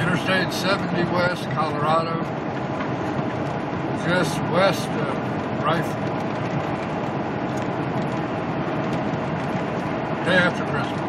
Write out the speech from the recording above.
Interstate 70 West, Colorado, just west of Rifle. Day after Christmas.